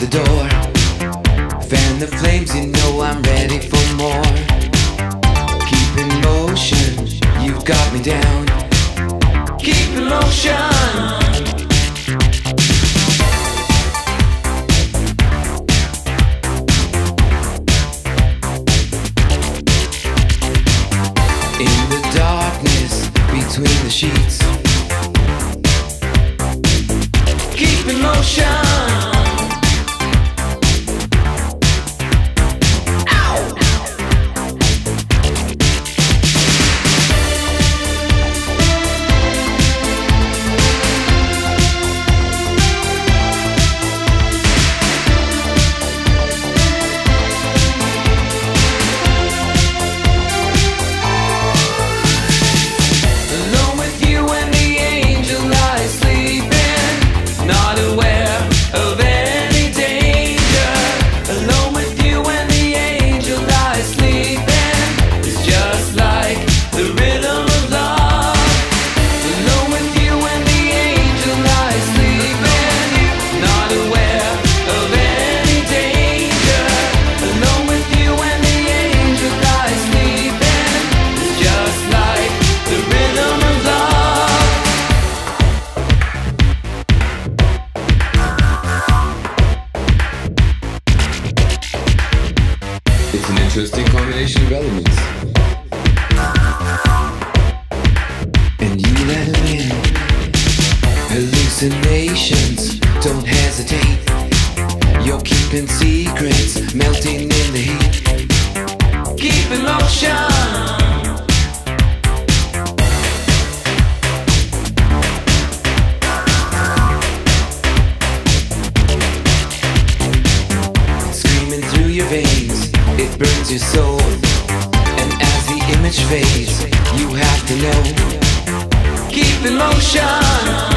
the door. Fan the flames, you know I'm ready for more. Keep in motion, you've got me down. Keep in motion. In the darkness between the sheets. Keep in motion. Interesting combination of elements. and you let him in. Hallucinations, don't hesitate. You're keeping secrets, melting in the heat. Keep in motion. Burns your soul. And as the image fades, you have to know. Keep in motion.